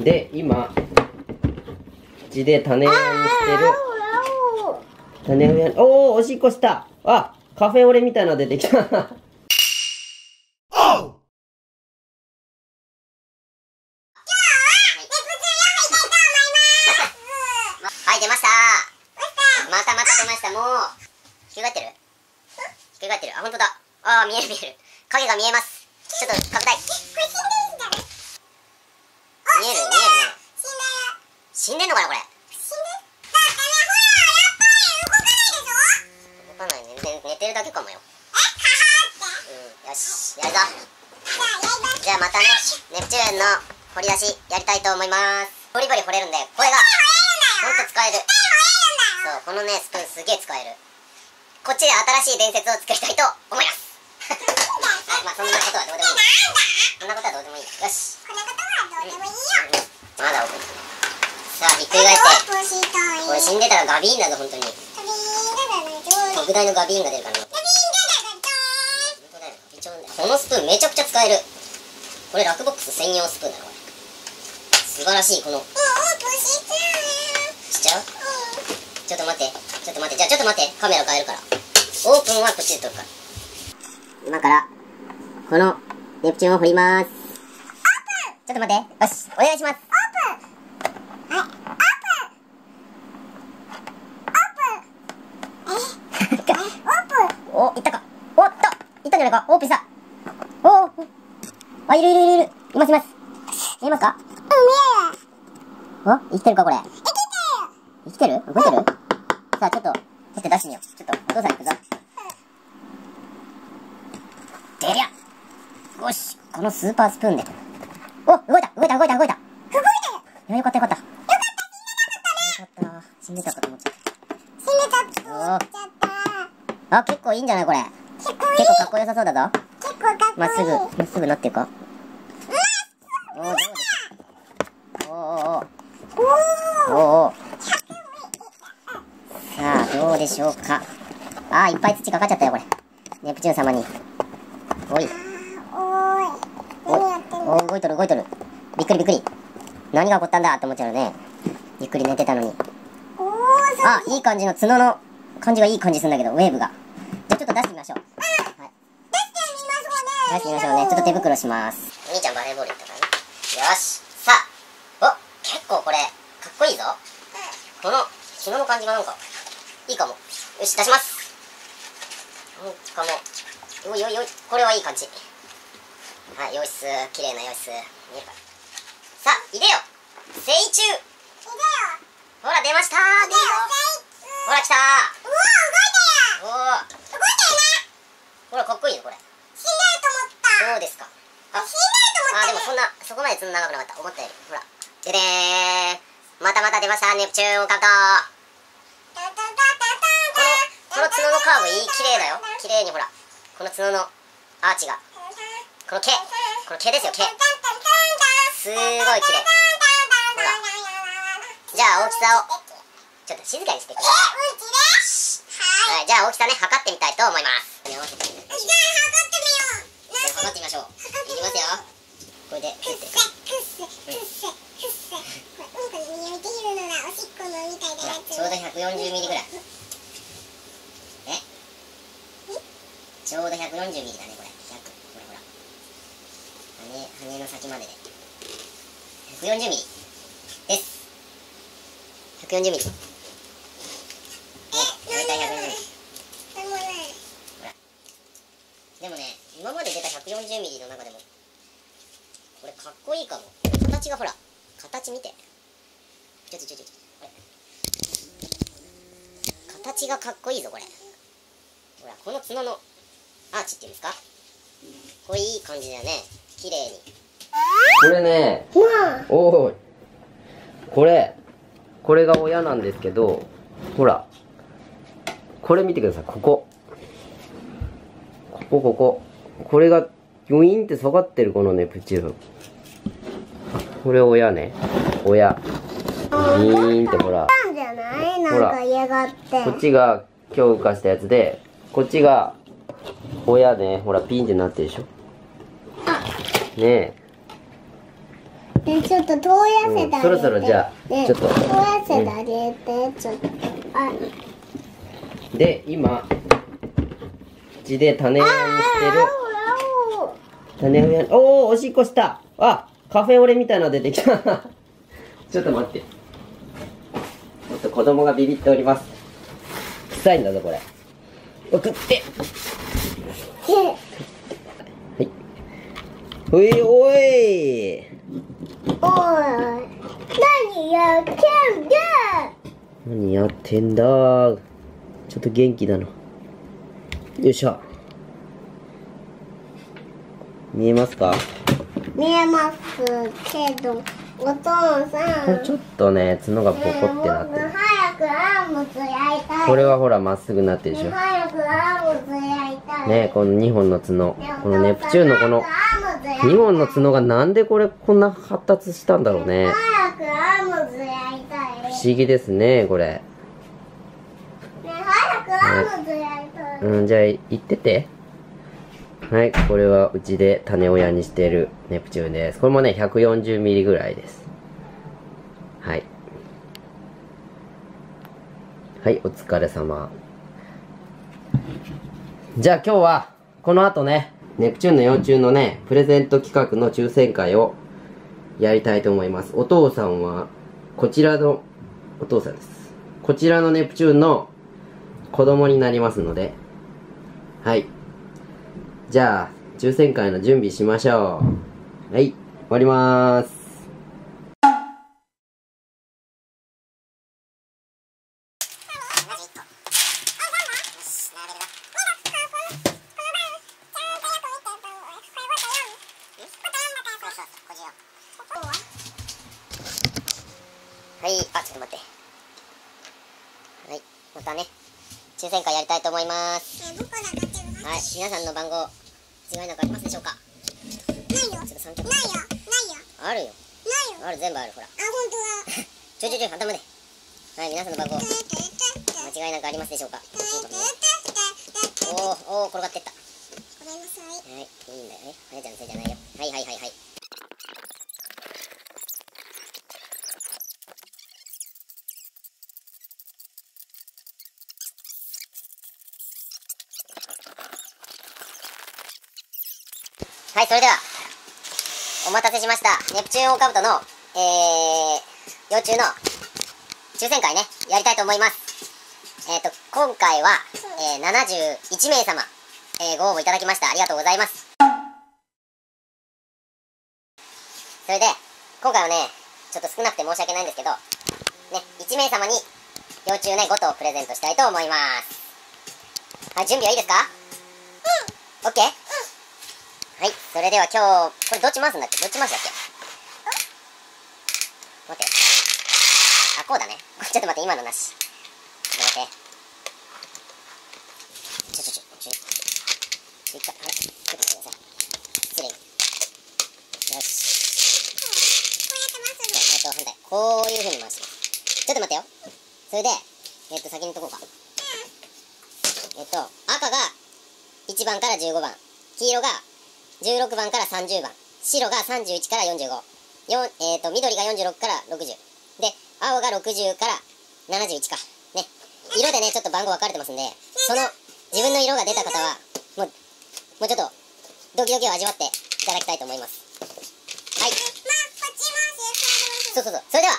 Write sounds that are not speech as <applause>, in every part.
で、今、うちで種親にしてる。種親に、おお、おしっこしたあ、カフェオレみたいなの出てきた。<laughs> <laughs> はい、出ましたまたまた出ました、もう。ひっくり返ってる？ひっくり返ってる。あ、ほんとだ。あー、見える見える。影が見えます。ちょっと、拡大。見える見えるね。死んでんのかな、これ。動かないね。全然寝てるだけかもよ。うん、よし、やるぞ。じゃあまたね、ネプチューンの掘り出しやりたいと思います。ボリボリ掘れるんで、これが、ほんと使える。そう、このね、スプーンすげえ使える。こっちで新しい伝説を作りたいと思います。はい、まあそんなことはどうでもいい。そんなことはどうでもいい。よし。まだ奥さあ、ひっくり返って。これ死んでたらガビーンだぞ、本当に。特大のガビーンが出るからね。このスプーンめちゃくちゃ使える。これラックボックス専用スプーンだな、これ。素晴らしい、この、しちゃう？ちょっと待って、ちょっと待って、じゃあちょっと待って、カメラ変えるから。オープンはプチで撮るから。今から、この、ネプチンを掘ります。ちょっと待って。よし、お願いします。お、いったか。おっといったんじゃないかオープンした。おおあ、いるいるいるいる。いますいます。見えますか？お生きてるかこれ？生きてる動いてる？さあ、ちょっと、取って出してみよう。ちょっと、お父さん行くぞ。でりゃこのスーパースプーンで。お動いた動いた動いた動いた。動いたよかったよかった。よかったよかった。死んでたかと思っちゃった。あ、結構いいんじゃないこれ。結構かっこよさそうだぞ。まっすぐ、まっすぐなってるかう。でしょう。おー。おー。おー。おー。おー。さあ、どうでしょうか。あー、いっぱい土かかっちゃったよ、これ。ネプチュー。ン様に。おい。お動いとる動いとる。びっくりびっくり。何が起こったんだ？って思っちゃうよね。ゆっくり寝てたのに。あ、いい感じの角の感じがいい感じするんだけど、ウェーブが。じゃあちょっと出してみましょう。はい。出してみましょうね。ちょっと手袋します。お兄ちゃんバレーボール行ったからね。よし。さあ。お、結構これ、かっこいいぞ。この、紐の感じがなんか、いいかも。よし、出します。なんかもう、おいおいおい、これはいい感じ。はい、よしす。綺麗なよしす。見えるかさあ、いでよ成虫ほら、出ましたー出るよほら、来たーおーほら、かっこいいよ、これ。どうですか？あ、あ、でもそんな、そこまでそんな長くなかった。思ったより。ほら。ででーん。またまた出ました、ネプチューンをカウントこの、この角のカーブいい、綺麗だよ。綺麗にほら。この角のアーチが。この毛。この毛ですよ、毛。すごい綺麗。ほら。じゃあ、大きさを、ちょっと静かにしてください。はい、じゃあ大きさね、測ってみたいと思います。合わせてみるじゃあ測ってみましょう。いきますよ。これで、っちょうど140ミリぐらい。え？ちょうど140ミリだね、これ。100。ほらほら。羽、羽の先までで。140ミリです。140ミリ。ね、大体140ミリ。でもね、今まで出た140ミリの中でも、これかっこいいかも。形がほら、形見て。ちょちょちょちょ。これ形がかっこいいぞ、これ。ほら、この角のアーチっていうんですか？これいい感じだよね。綺麗に。これね、おーい。これ、これが親なんですけど、ほら。これ見てください、ここ。ここ、ここ。これが、ウィーンって下がってるこのね、プチューン。これ親ね。親。ウィーンってほら。じゃない？なんか嫌がってこっちが今日浮かしたやつで、こっちが親ね、ほらピンってなってるでしょ？ねえ。ねちょっと遠やせてあげて、うんそろそろじゃあねちょっと。遠やせてあげて、ちょっと。あで今うちで種親にしてる。種親おおおしっこした。あカフェオレみたいなの出てきた。<laughs> ちょっと待って。ちょっと子供がビビっております。臭いんだぞこれ。送って。はい。おいおいおい何やってんだ？何やってんだちょっと元気だな。よいしょ。見えますか？見えますけどお父さん。これちょっとね角がボコってなって僕る早くアームズ焼いたい。これはほらまっすぐなってるでしょ。早くアームズ焼いたい。ねこの2本の角。このネプチューンのこの早くアームズ焼いたい2本の角がなんでこれこんな発達したんだろうね。早くアームズ焼いたい。不思議ですねこれ。ね早くアームズ焼いたい。うんじゃあ行ってて。はいこれはうちで種親にしてるネプチューンです。これもね 140mm ぐらいです。はい。はいお疲れ様。じゃあ今日はこの後ねネプチューンの幼虫のねプレゼント企画の抽選会をやりたいと思います。お父さんはこちらのお父さんです。こちらのネプチューンの子供になりますので。はい。じゃあ抽選会の準備しましょう。はい終わりまーすはい、あ、ちょっと待って。はい、またね、抽選会やりたいと思います。はい、皆さんの番号、違いなんかありますでしょうか？ないよちょっと三脚ないよないよあるよ。ないよある、全部ある、ほら。あ本 <laughs> ちょいちょいちょい、頭で。はい、皆さんの番号、当だ間違いなんかありますでしょうか？ごおー、おー、転がってった。めんなさいはい、いいんだよね。はねちゃんのせいじゃないよ。はいはいはいはい。はい、それでは、お待たせしました。ネプチューンオオカブトの、えー、幼虫の抽選会ね、やりたいと思います。えっ、と、今回は、えー、71名様、えーご応募いただきました。ありがとうございます。それで、今回はね、ちょっと少なくて申し訳ないんですけど、ね、1名様に幼虫ね、5頭プレゼントしたいと思います。はい、準備はいいですか？うん。オッケー？はい、それでは今日、これどっち回すんだっけ？どっち回しだっけ？待って。あ、こうだね。<laughs> ちょっと待って、今のなし。ちょっと待って。ちょちょちょ、ちょ、ちょ、一回、あれ、ちょっと待ってください。失礼。よし。こうやって回すのえっと、反対。こういう風に回します。ちょっと待ってよ。それで、えっと、先にとこうか。えっと、赤が1番から15番。黄色が16番から30番。白が31から45。よんえっと、緑が46から60。で、青が60から71か。ね。色でね、ちょっと番号分かれてますんで、その、自分の色が出た方は、もう、もうちょっと、ドキドキを味わっていただきたいと思います。はい。そうそうそう。それでは、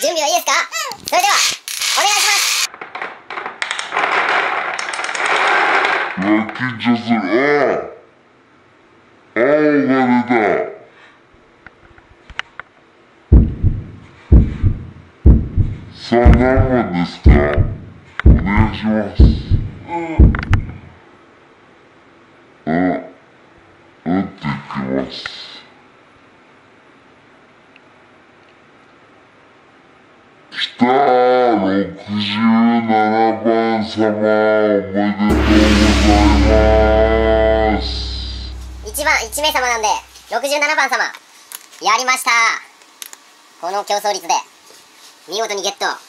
準備はいいですか？それでは、お願いします焼き女する。ああ、青が出た。さあ、何番ですかお願いします。うん。うん。打っていきます。きたー67番様おめでとうございます1番、1名様なんで、67番様、やりましたこの競争率で、見事にゲット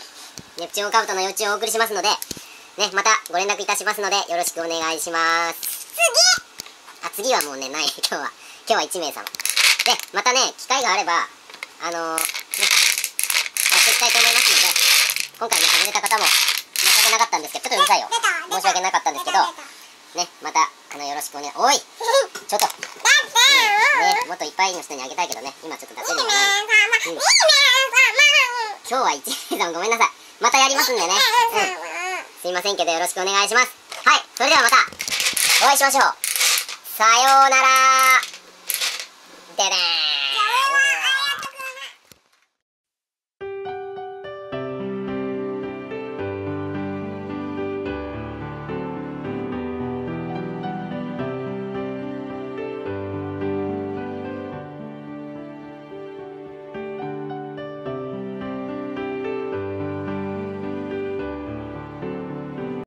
ネプチューンカブトの幼虫をお送りしますので、ね、またご連絡いたしますので、よろしくお願いします。次あ、次はもうね、ない、<laughs> 今日は。今日は1名様。で、またね、機会があれば、あのー、ね、やっていきたいと思いますので、今回ね、外れた方も、申し訳なかったんですけど、ちょっとうるさいよ。申し訳なかったんですけど、ね、また、あの、よろしくお願い、おいちょっと、ね、もっといっぱいの人にあげたいけどね、今ちょっと出せるようがない。うん今日は一名さんごめんなさい。またやりますんでね。うん。すいませんけどよろしくお願いします。はい。それではまた、お会いしましょう。さようなら。